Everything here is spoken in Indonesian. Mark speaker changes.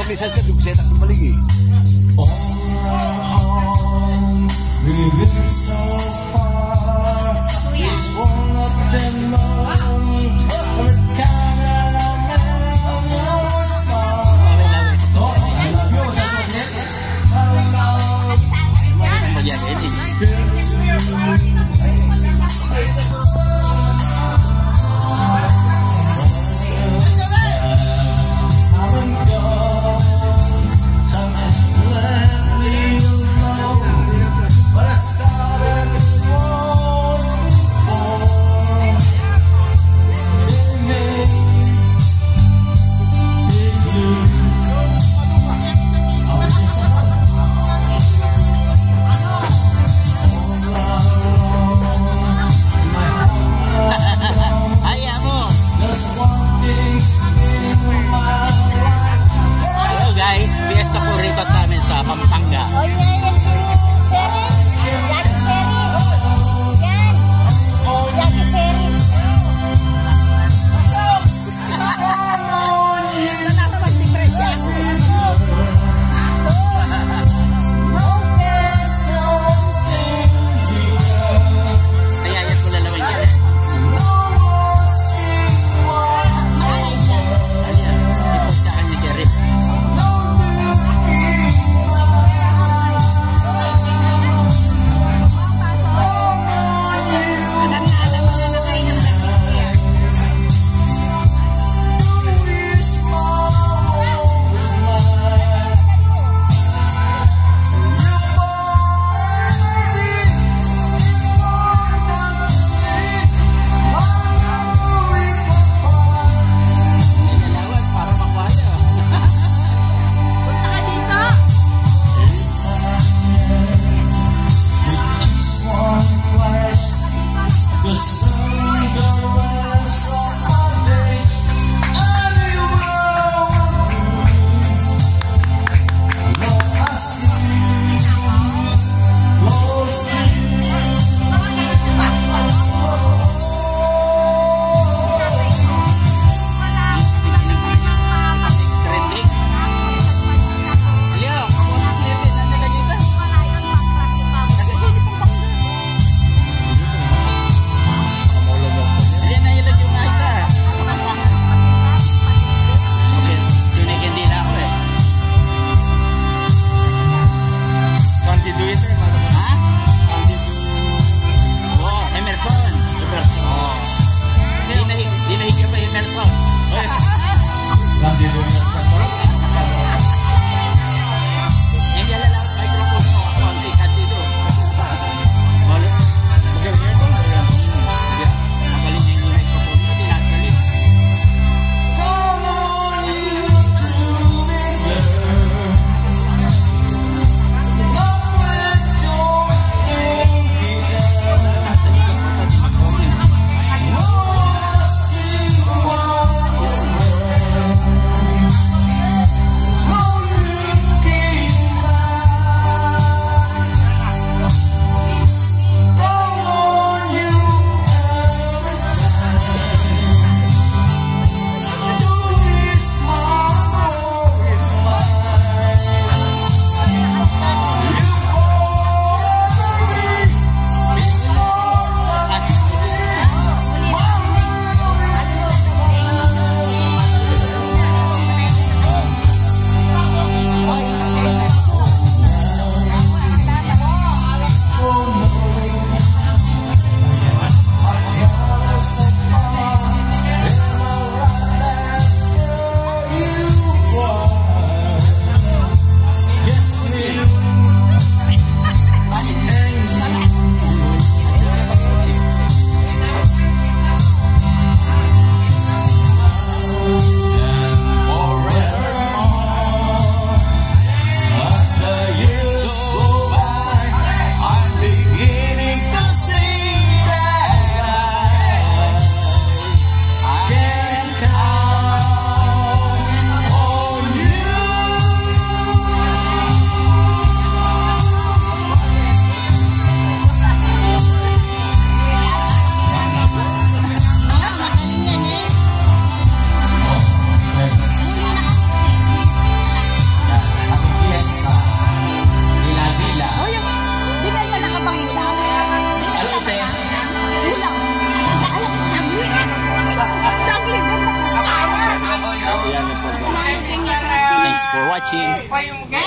Speaker 1: saya bisa ceduk saya tak kembali lagi.
Speaker 2: Oh,
Speaker 1: kayong